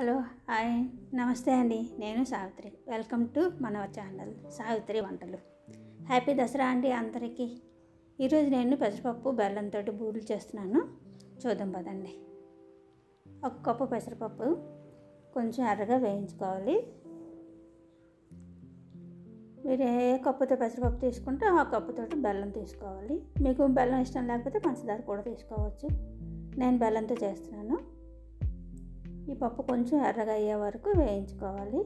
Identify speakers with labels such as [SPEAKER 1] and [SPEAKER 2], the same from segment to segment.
[SPEAKER 1] Hello hi. నమస్తే అండి. నేను సావిత్రి. వెల్కమ్ టు మన ఛానల్ సావిత్రి వంటలు. హ్యాపీ దసరా అండి అందరికీ. ఈరోజు నేను పెసరపప్పు బెల్లంతో బూరెలు చేస్తున్నాను. చూద్దాం పదండి. ఒక కప్పు పెసరపప్పు కొంచెం ఎర్రగా వేయించుకోవాలి. మీరు ఏ కప్పుతో పెసరపప్పు తీసుకుంటే ఆ కప్పుతో బెల్లం తీసుకోవాలి. మీకు బెల్లం ఇష్టం లేకపోతే పంచదార కూడా తీసుకోవచ్చు. నేను బెల్లంతో చేస్తున్నాను. ఈ పప్పు కొంచెం ఎర్రగా అయ్యే వరకు వేయించుకోవాలి.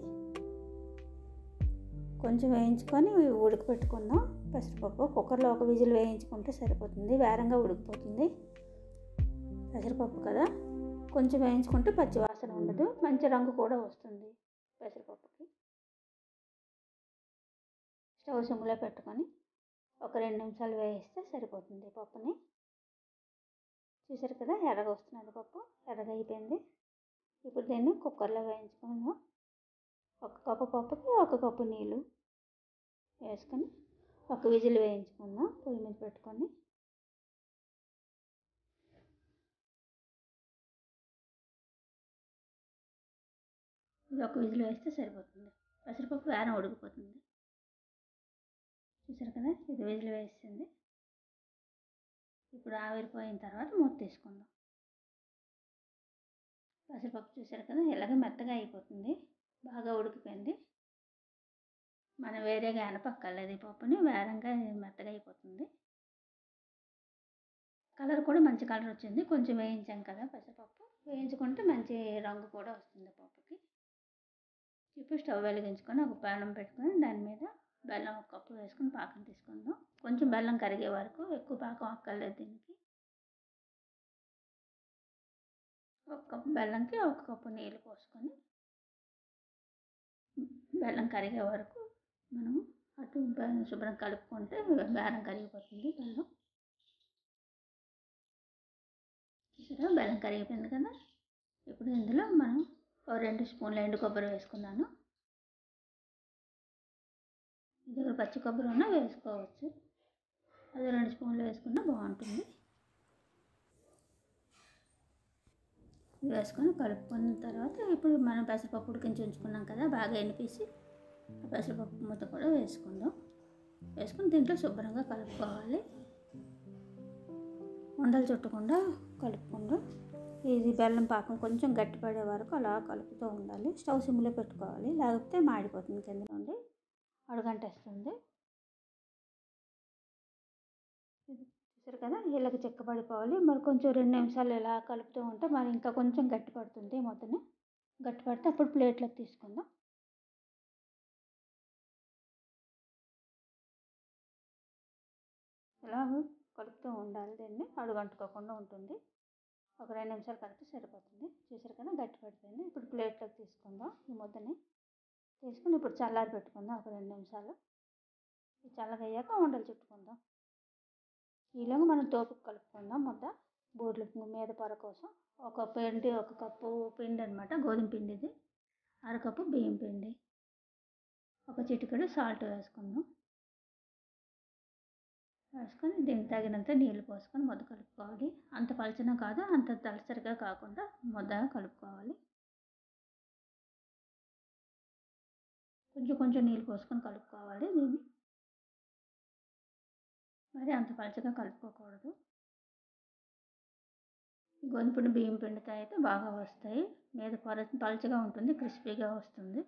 [SPEAKER 1] కొంచెం వేయించుకొని ఉడకపెట్టుకుందాం. పెసరపప్పు కుక్కర్లో ఒక విజిల్ వేయించుకుంటే సరిపోతుంది. వేరంగా ఉడికిపోతుంది. పెసరపప్పు కదా? కొంచెం వేయించుకుంటే పచ్చి వాసన ఉండదు. మంచి రంగు కూడా వస్తుంది పెసరపప్పుకి. స్టవ్ సిమ్లో పెట్టుకొని ఒక రెండు నిమిషాలు వేయిస్తే సరిపోతుంది పప్పుని. చూసారు కదా? ఎర్రగా వస్తున్నది పప్పు. ఎర్రగా అయిపోయింది. ఇప్పుడు దీన్ని కుక్కర్లో వేయించుకున్నాను. ఒక కప్పు పప్పుకి ఒక కప్పు నీళ్ళు వేసుకొని ఒక విజిల్ వేయించుకుందాం. పొయ్యి మీద పెట్టుకొని. ఇది ఒక విజిల్ వేస్తే సరిపోతుంది. పెసరపప్పు వేరం ఉడికిపోతుంది. చూసారు కదా? ఇది విజిల్ వేసింది. ఇప్పుడు ఆవిరిపోయిన తర్వాత మూత తీసుకుందాం. పెసరపప్పు చూసారు కదా ఇలాగ మెత్తగా అయిపోతుంది బాగా ఉడికిపోయింది. మనం వేరేగా ఎనపక్కర్లేదు ఈ పప్పుని వేరంగా మెత్తగా అయిపోతుంది. కలర్ కూడా మంచి కలర్ వచ్చింది. కొంచెం వేయించాం కదా పెసరపప్పు వేయించుకుంటే మంచి రంగు కూడా వస్తుంది పప్పుకి. ఇప్పుడు స్టవ్ వెలిగించుకొని ఒక పానం పెట్టుకొని దాని మీద బెల్లం ఒక కప్పు వేసుకొని పాకం తీసుకుందాం. కొంచెం బెల్లం కరిగే వరకు ఎక్కువ పాకం అక్కర్లేదు దీనికి. ఒక కప్పు బెల్లంకి ఒక కప్పు నీళ్ళు పోసుకొని బెల్లం కరిగే వరకు మనం అటు శుభ్రం కలుపుకుంటే బేరం కరిగిపోతుంది బెల్లం చూసారా? బెల్లం కరిగిపోయింది కదా? ఇప్పుడు ఇందులో మనం ఓ రెండు స్పూన్లు ఎండు కొబ్బరి వేసుకున్నాను ఇది పచ్చి కొబ్బరి ఉన్నా వేసుకోవచ్చు. అది రెండు స్పూన్లు వేసుకున్నా బాగుంటుంది. వేసుకొని కలుపుకున్న తర్వాత ఇప్పుడు మనం పెసరపప్పు ఉడికించి ఉంచుకున్నాం కదా బాగా ఎనిపేసి ఆ పెసరపప్పు ముద్ద కూడా వేసుకుందాం. వేసుకుని దీంట్లో శుభ్రంగా కలుపుకోవాలి. ఉండలు చుట్టకుండా కలుపుకుందాం. ఇది బెల్లం పాకం కొంచెం గట్టిపడే వరకు అలా కలుపుతూ ఉండాలి. స్టవ్ సిమ్లో పెట్టుకోవాలి. లేకపోతే మాడిపోతుంది కింద నుండి. అడుగంటేస్తుంది. చూసారు కదా ఇలాగ చెక్క పడిపోవాలి. మరి కొంచెం రెండు నిమిషాలు ఇలా కలుపుతూ ఉంటే మరి ఇంకా కొంచెం గట్టి పడుతుంది మొత్తని గట్టి పడితే అప్పుడు ప్లేట్లోకి తీసుకుందాం. ఇలా కలుపుతూ ఉండాలి దీన్ని. అడుగంటుకోకుండా ఉంటుంది. ఒక రెండు నిమిషాలు కలిపితే సరిపోతుంది. చూసారు కదా గట్టి పడిపోయింది. ఇప్పుడు ప్లేట్లోకి తీసుకుందాం ఈ ముద్దని. తీసుకుని ఇప్పుడు చల్లారి పెట్టుకుందాం ఒక రెండు నిమిషాలు. చల్లగయ్యాక వండలు ఉండలు చుట్టుకుందాం. ఈలోగా మనం తోపుకు కలుపుకుందాం. ముద్ద బూరెలు మీద పొర కోసం ఒక పిండి ఒక కప్పు పిండి అనమాట గోధుమ పిండి ఇది. అరకప్పు బియ్యం పిండి. ఒక చిటికెడు సాల్ట్ వేసుకుందాం. వేసుకొని దీనికి తగినంత నీళ్ళు పోసుకొని ముద్ద కలుపుకోవాలి. అంత పలచన కాదు అంత దళసరిగా కాకుండా ముద్దగా కలుపుకోవాలి. కొంచెం కొంచెం నీళ్ళు పోసుకొని కలుపుకోవాలి దీన్ని. అది అంత పలచగా కలుపుకోకూడదు. గోధుమపిండి బియ్యం పిండితో అయితే బాగా వస్తాయి. మీద పొర పలచగా ఉంటుంది క్రిస్పీగా వస్తుంది.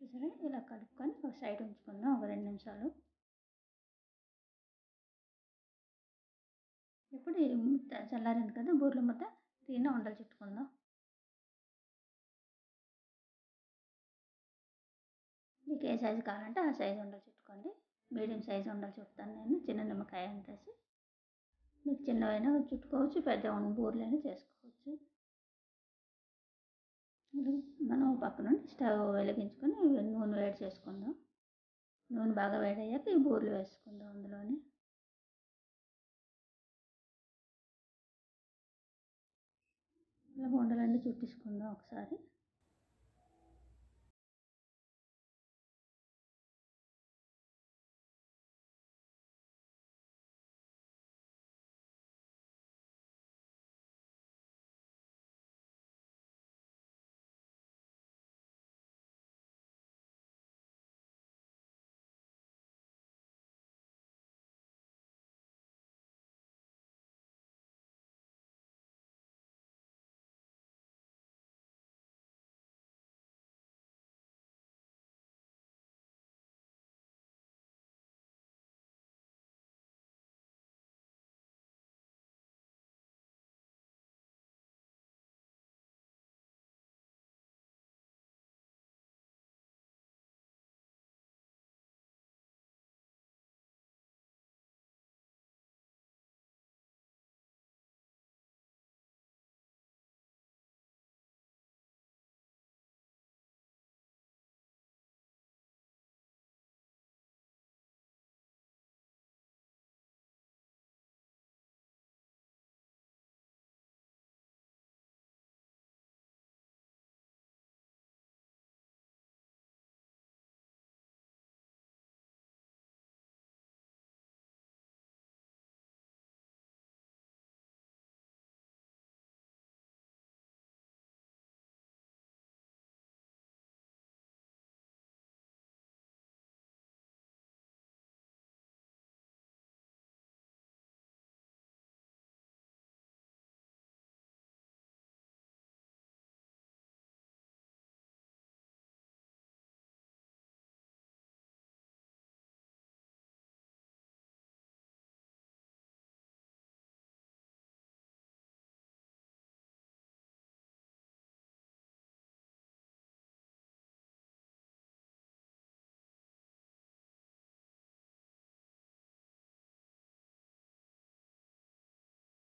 [SPEAKER 1] చూసారా? ఇలా కలుపుకొని ఒక సైడ్ ఉంచుకుందాం ఒక రెండు నిమిషాలు. ఇప్పుడు చల్లారింది కదా బూరెల ముద్ద దీన్ని ఉండలు చుట్టుకుందాం. మీకు ఏ సైజు కావాలంటే ఆ సైజు ఉండలు చుట్టుకోండి. మీడియం సైజు ఉండలు చుట్టుతాను నేను చిన్న నిమ్మకాయ అంతేసి. మీకు చిన్నవైనా చుట్టుకోవచ్చు పెద్ద బూరెలైనా చేసుకోవచ్చు. మనం పక్క నుండి స్టవ్ వెలిగించుకొని నూనె వేడి చేసుకుందాం. నూనె బాగా వేడయ్యాక ఈ బూరెలు వేసుకుందాం అందులోని. ఇలా ఉండలన్నీ చుట్టేసుకుందాం ఒకసారి.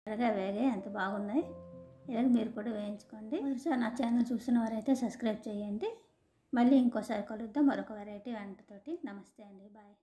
[SPEAKER 1] త్వరగా వేగాయి ఎంత బాగున్నాయి ఇలాగ మీరు కూడా వేయించుకోండి. మరోసారి నా ఛానల్ చూసిన వారైతే సబ్స్క్రైబ్ చేయండి. మళ్ళీ ఇంకోసారి కలుద్దాం. మరొక వెరైటీ వంటతోటి. నమస్తే అండి. బాయ్.